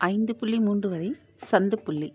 ஐந்து புள்ளி மூன்று வரை சந்து புள்ளி.